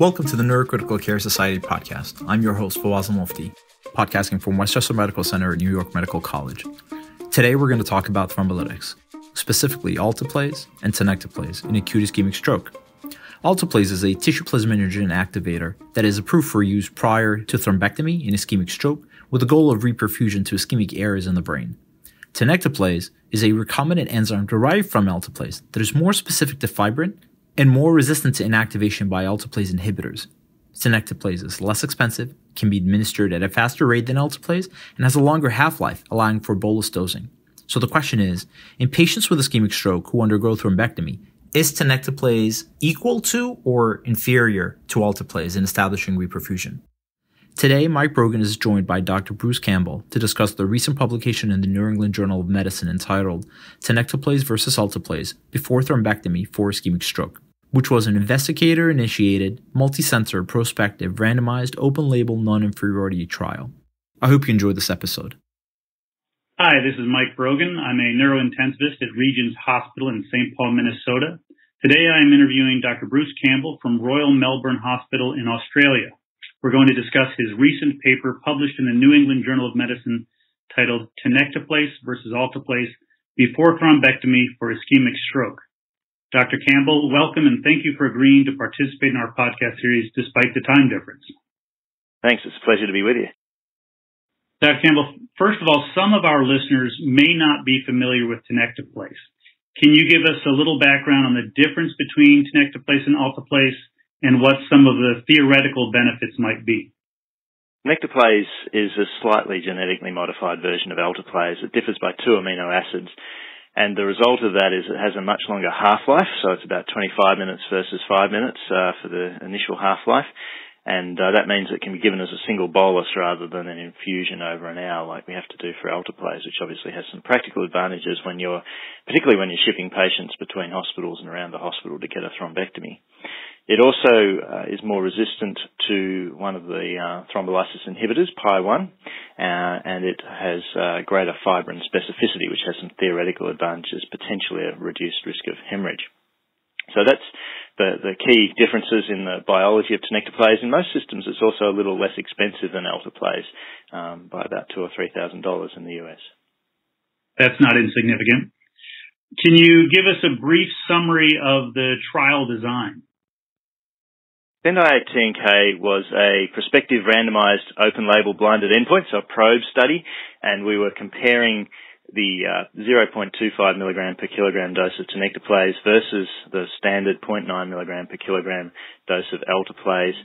Welcome to the Neurocritical Care Society podcast. I'm your host, Fawaz Mufti, podcasting from Westchester Medical Center at New York Medical College. Today, we're going to talk about thrombolytics, specifically alteplase and tenecteplase in acute ischemic stroke. Alteplase is a tissue plasminogen activator that is approved for use prior to thrombectomy in ischemic stroke with the goal of reperfusion to ischemic areas in the brain. Tenecteplase is a recombinant enzyme derived from alteplase that is more specific to fibrin and more resistant to inactivation by alteplase inhibitors. Tenecteplase is less expensive, can be administered at a faster rate than alteplase, and has a longer half-life, allowing for bolus dosing. So the question is, in patients with ischemic stroke who undergo thrombectomy, is tenecteplase equal to or inferior to alteplase in establishing reperfusion? Today, Mike Brogan is joined by Dr. Bruce Campbell to discuss the recent publication in the New England Journal of Medicine entitled Tenecteplase versus Alteplase Before Thrombectomy for Ischemic Stroke, which was an investigator initiated, multi-center, prospective, randomized, open label, non inferiority trial. I hope you enjoyed this episode. Hi, this is Mike Brogan. I'm a neurointensivist at Regions Hospital in St. Paul, Minnesota. Today I am interviewing Dr. Bruce Campbell from Royal Melbourne Hospital in Australia. We're going to discuss his recent paper published in the New England Journal of Medicine titled Tenecteplase versus Alteplase Before Thrombectomy for Ischemic Stroke. Dr. Campbell, welcome and thank you for agreeing to participate in our podcast series despite the time difference. Thanks. It's a pleasure to be with you. Dr. Campbell, first of all, some of our listeners may not be familiar with Tenecteplase. Can you give us a little background on the difference between Tenecteplase and Alteplase and what some of the theoretical benefits might be. Tenecteplase is a slightly genetically modified version of alteplase. It differs by two amino acids. And the result of that is it has a much longer half-life, so it's about 25 minutes versus 5 minutes uh, for the initial half-life. And uh, that means it can be given as a single bolus rather than an infusion over an hour like we have to do for alteplase, which obviously has some practical advantages when you're, particularly when you're shipping patients between hospitals and around the hospital to get a thrombectomy. It also uh, is more resistant to one of the uh, thrombolysis inhibitors, PAI-1, uh, and it has uh, greater fibrin specificity, which has some theoretical advantages, potentially a reduced risk of hemorrhage. So that's the, the key differences in the biology of tenecteplase. In most systems, it's also a little less expensive than alteplase um, by about two or three thousand dollars in the US. That's not insignificant. Can you give us a brief summary of the trial design? EXTEND-IA TNK was a prospective randomized open label blinded endpoint, so a probe study, and we were comparing the uh, 0.25 milligram per kilogram dose of tenecteplase versus the standard 0.9 milligram per kilogram dose of alteplase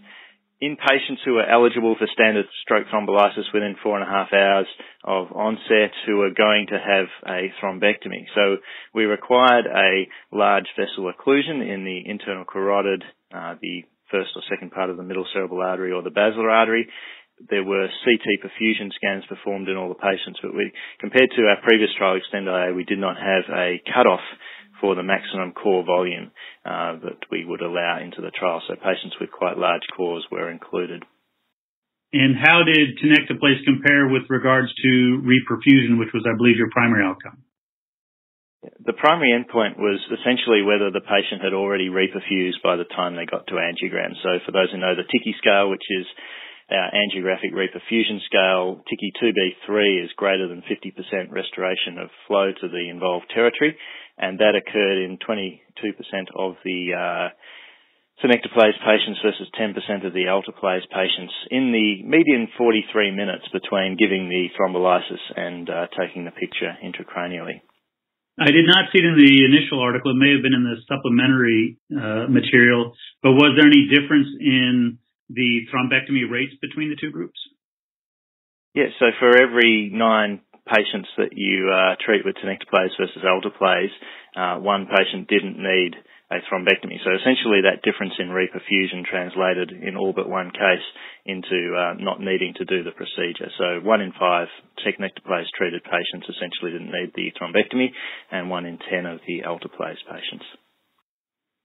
in patients who are eligible for standard stroke thrombolysis within four and a half hours of onset who are going to have a thrombectomy. So we required a large vessel occlusion in the internal carotid, uh, the first or second part of the middle cerebral artery or the basilar artery. There were CT perfusion scans performed in all the patients, but we, compared to our previous trial, Extend-IA, we did not have a cutoff for the maximum core volume uh, that we would allow into the trial. So patients with quite large cores were included. And how did tenecteplase compare with regards to reperfusion, which was, I believe, your primary outcome? The primary endpoint was essentially whether the patient had already reperfused by the time they got to angiogram. So for those who know the TICI scale, which is our angiographic reperfusion scale, TICI 2B3 is greater than 50% restoration of flow to the involved territory, and that occurred in 22% of the uh, tenecteplase patients versus 10% of the alteplase patients in the median 43 minutes between giving the thrombolysis and uh, taking the picture intracranially. I did not see it in the initial article. It may have been in the supplementary uh, material, but was there any difference in the thrombectomy rates between the two groups? Yes. So for every nine patients that you uh, treat with tenecteplase versus alteplase, uh, one patient didn't need a thrombectomy. So essentially that difference in reperfusion translated in all but one case into uh, not needing to do the procedure. So one in five tenecteplase treated patients essentially didn't need the thrombectomy and one in ten of the alteplase patients.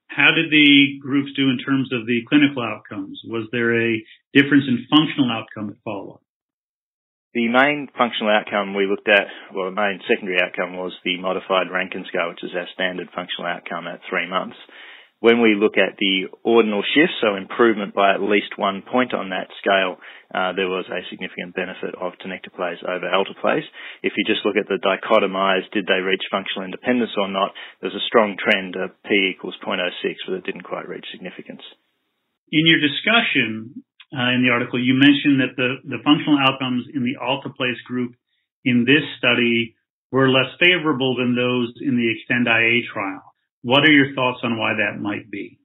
How did the groups do in terms of the clinical outcomes? Was there a difference in functional outcome at follow-up? The main functional outcome we looked at, well, the main secondary outcome was the modified Rankin scale, which is our standard functional outcome at three months. when we look at the ordinal shift, so improvement by at least one point on that scale, uh, there was a significant benefit of tenecteplase over alteplase. If you just look at the dichotomized, did they reach functional independence or not, there's a strong trend of P equals 0.06, but it didn't quite reach significance. In your discussion uh, in the article, you mentioned that the, the functional outcomes in the alteplase group in this study were less favorable than those in the Extend-IA trial. What are your thoughts on why that might be?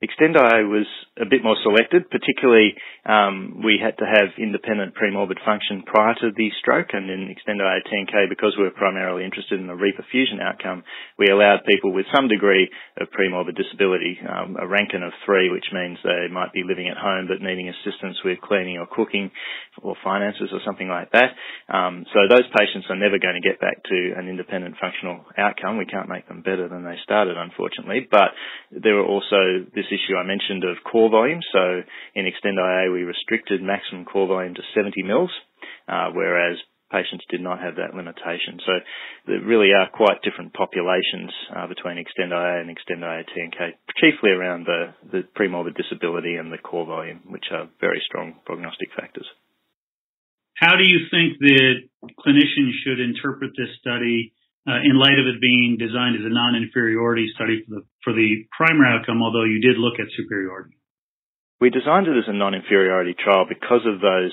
Extend-IA was a bit more selected, particularly um, we had to have independent premorbid function prior to the stroke, and in Extend-IA TNK, because we were primarily interested in the reperfusion outcome, we allowed people with some degree of premorbid disability, um, a Rankin of three, which means they might be living at home but needing assistance with cleaning or cooking or finances or something like that. Um, so those patients are never going to get back to an independent functional outcome. We can't make them better than they started, unfortunately, but there are also this issue I mentioned of core volume. So in Extend-IA, we restricted maximum core volume to 70 mils, uh, whereas patients did not have that limitation. So there really are quite different populations uh, between Extend-IA and Extend-IA TNK, chiefly around the, the premorbid disability and the core volume, which are very strong prognostic factors. How do you think that clinicians should interpret this study uh, in light of it being designed as a non-inferiority study for the, for the primary outcome, although you did look at superiority? We designed it as a non-inferiority trial because of those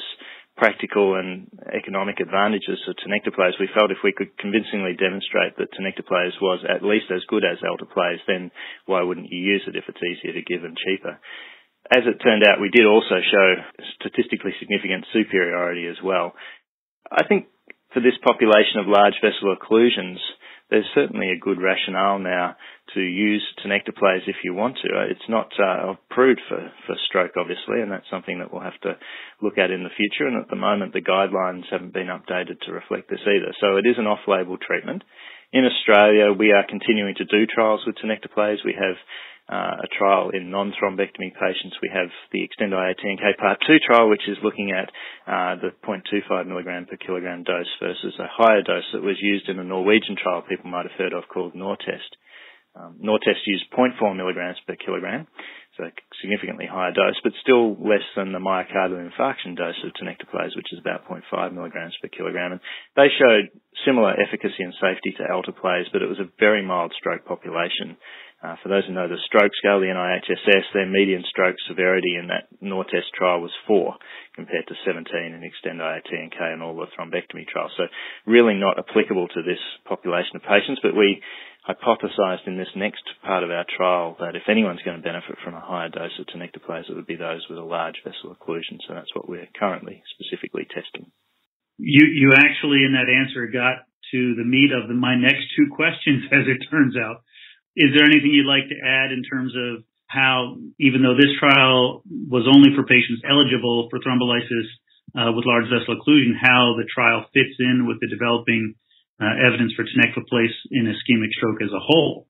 practical and economic advantages of tenecteplase. We felt if we could convincingly demonstrate that tenecteplase was at least as good as alteplase, then why wouldn't you use it if it's easier to give and cheaper? As it turned out, we did also show statistically significant superiority as well. I think for this population of large vessel occlusions, there's certainly a good rationale now to use tenecteplase if you want to. It's not uh, approved for, for stroke, obviously, and that's something that we'll have to look at in the future. And at the moment, the guidelines haven't been updated to reflect this either. So it is an off-label treatment. In Australia, we are continuing to do trials with tenecteplase. We have uh, a trial in non-thrombectomy patients. We have the Extend-IA TNK Part 2 trial, which is looking at uh, the 0.25 milligram per kilogram dose versus a higher dose that was used in a Norwegian trial people might have heard of called Nortest. Um, Nortest used 0.4 milligrams per kilogram, so a significantly higher dose, but still less than the myocardial infarction dose of tenecteplase, which is about 0.5 milligrams per kilogram. And they showed similar efficacy and safety to alteplase, but it was a very mild stroke population. Uh, for those who know the stroke scale, the NIHSS, their median stroke severity in that Nortest trial was 4 compared to 17 in Extend-IA TNK and all the thrombectomy trials. So really not applicable to this population of patients, but we hypothesized in this next part of our trial that if anyone's going to benefit from a higher dose of tenecteplase, it would be those with a large vessel occlusion. So that's what we're currently specifically testing. You, you actually in that answer got to the meat of the, my next two questions, as it turns out. Is there anything you'd like to add in terms of how, even though this trial was only for patients eligible for thrombolysis uh, with large vessel occlusion, how the trial fits in with the developing uh, evidence for tenecteplase in ischemic stroke as a whole?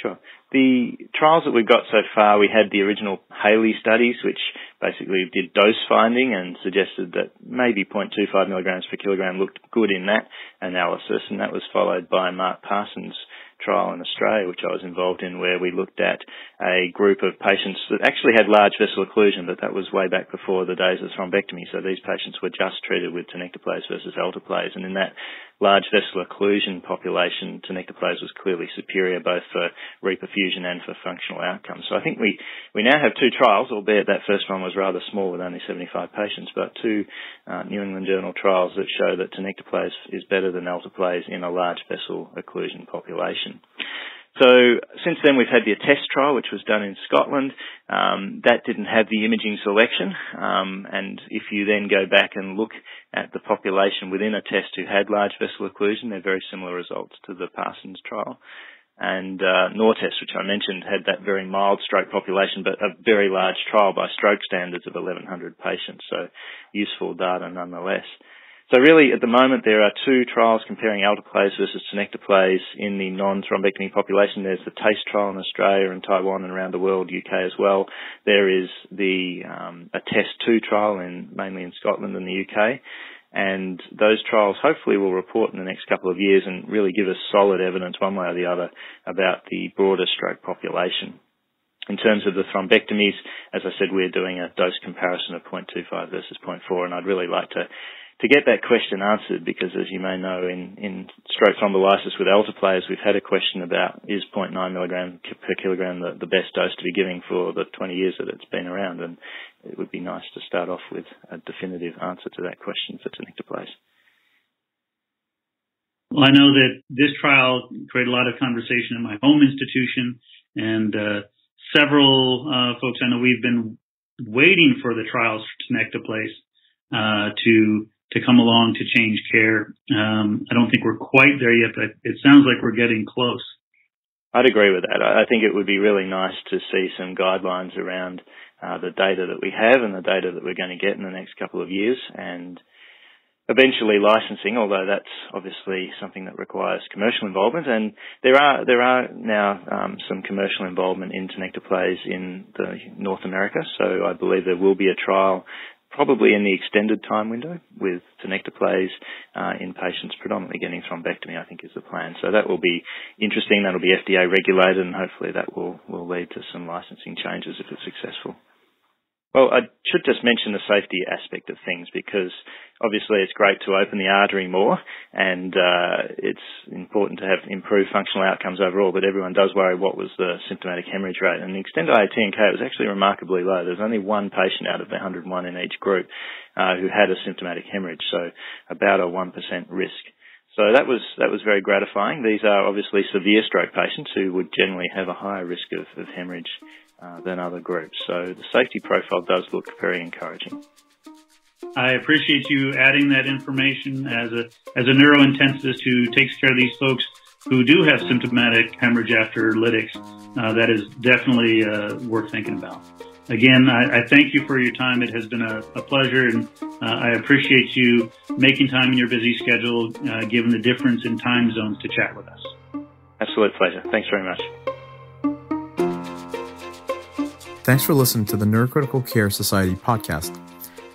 Sure. The trials that we've got so far, we had the original Haley studies, which basically did dose finding and suggested that maybe 0.25 milligrams per kilogram looked good in that analysis, and that was followed by Mark Parsons' trial in Australia, which I was involved in, where we looked at a group of patients that actually had large vessel occlusion, but that was way back before the days of thrombectomy. So these patients were just treated with tenecteplase versus alteplase, and in that large vessel occlusion population, tenecteplase was clearly superior both for reperfusion and for functional outcomes. So I think we, we now have two trials, albeit that first one was rather small with only 75 patients, but two uh, New England Journal trials that show that tenecteplase is better than alteplase in a large vessel occlusion population. So since then we've had the ATTEST trial, which was done in Scotland. Um, that didn't have the imaging selection, um, and if you then go back and look at the population within ATTEST who had large vessel occlusion, they're very similar results to the Parsons trial. And uh, Nortest, which I mentioned, had that very mild stroke population, but a very large trial by stroke standards of 1,100 patients. So useful data nonetheless. So really, at the moment, there are two trials comparing alteplase versus tenecteplase in the non-thrombectomy population. There's the TASTE trial in Australia and Taiwan and around the world, UK as well. There is the um, ATTEST 2 trial in mainly in Scotland and the UK. And those trials hopefully will report in the next couple of years and really give us solid evidence one way or the other about the broader stroke population. In terms of the thrombectomies, as I said, we're doing a dose comparison of 0.25 versus 0.4, and I'd really like to to get that question answered, because as you may know, in, in stroke thrombolysis with alteplase, we've had a question about is 0.9 milligram per kilogram the, the best dose to be giving for the 20 years that it's been around, and it would be nice to start off with a definitive answer to that question for tenecteplase. Well, I know that this trial created a lot of conversation in my home institution, and uh, several uh, folks I know we've been waiting for the trials to for tenecteplase uh, to to come along to change care. Um, I don't think we're quite there yet, but it sounds like we're getting close. I'd agree with that. I think it would be really nice to see some guidelines around uh, the data that we have and the data that we're going to get in the next couple of years, and eventually licensing. Although that's obviously something that requires commercial involvement, and there are there are now um, some commercial involvement in tenecteplase in the North America. So I believe there will be a trial probably in the extended time window with tenecteplase uh, in patients predominantly getting thrombectomy, I think is the plan. So that will be interesting. That'll be FDA regulated and hopefully that will, will lead to some licensing changes if it's successful. Well, I should just mention the safety aspect of things because obviously it's great to open the artery more and uh, it's important to have improved functional outcomes overall, but everyone does worry what was the symptomatic hemorrhage rate. And the EXTEND-IA TNK was actually remarkably low. There's only one patient out of the 101 in each group uh, who had a symptomatic hemorrhage, so about a 1% risk. So that was that was very gratifying. These are obviously severe stroke patients who would generally have a higher risk of, of hemorrhage uh, than other groups. So the safety profile does look very encouraging. I appreciate you adding that information as a as a neurointensivist who takes care of these folks who do have symptomatic hemorrhage after lytics. Uh, that is definitely uh, worth thinking about. Again, I, I, thank you for your time. It has been a, a pleasure, and uh, I appreciate you making time in your busy schedule, uh, given the difference in time zones, to chat with us. Absolute pleasure. Thanks very much. Thanks for listening to the Neurocritical Care Society podcast.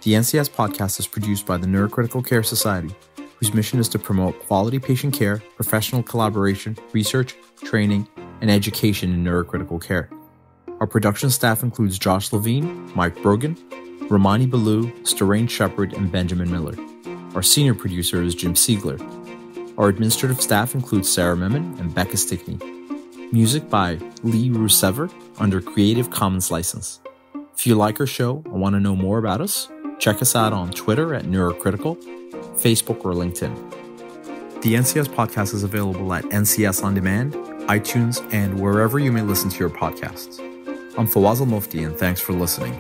The NCS podcast is produced by the Neurocritical Care Society, whose mission is to promote quality patient care, professional collaboration, research, training, and education in neurocritical care. Our production staff includes Josh Levine, Mike Brogan, Ramani Balu, Starane Shepherd, and Benjamin Miller. Our senior producer is Jim Siegler. Our administrative staff includes Sarah Memon and Becca Stickney. Music by Lee Roosevere under Creative Commons license. If you like our show and want to know more about us, check us out on Twitter at Neurocritical, Facebook, or LinkedIn. The NCS podcast is available at NCS On Demand, iTunes, and wherever you may listen to your podcasts. I'm Fawaz Almufti, and thanks for listening.